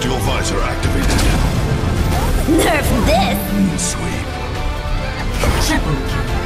Dual visor activated. Nerf this! Moon sweep. Triple kill.